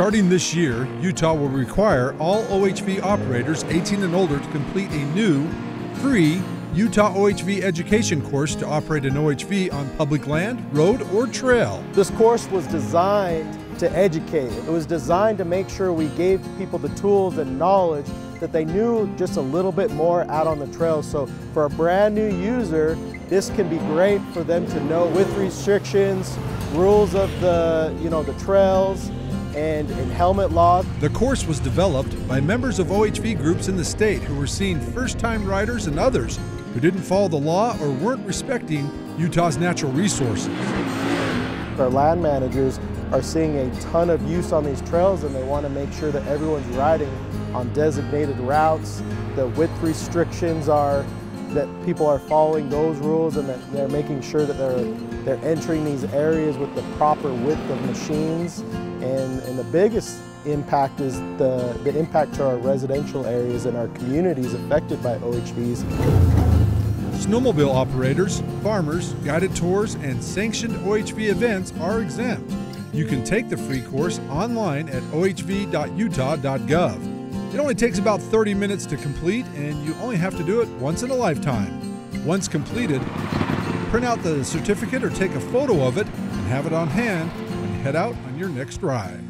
Starting this year, Utah will require all OHV operators 18 and older to complete a new, free Utah OHV education course to operate an OHV on public land, road, or trail. This course was designed to educate. It was designed to make sure we gave people the tools and knowledge that they knew just a little bit more out on the trail. So for a brand new user, this can be great for them to know with restrictions, rules of the, you know, the trails, and, and helmet law. The course was developed by members of OHV groups in the state who were seeing first-time riders and others who didn't follow the law or weren't respecting Utah's natural resources. Our land managers are seeing a ton of use on these trails and they want to make sure that everyone's riding on designated routes, the width restrictions are that people are following those rules and that they're making sure that they're they're entering these areas with the proper width of machines and, and the biggest impact is the, the impact to our residential areas and our communities affected by OHVs. Snowmobile operators, farmers, guided tours, and sanctioned OHV events are exempt. You can take the free course online at ohv.utah.gov. It only takes about 30 minutes to complete, and you only have to do it once in a lifetime. Once completed, print out the certificate or take a photo of it and have it on hand when you head out on your next ride.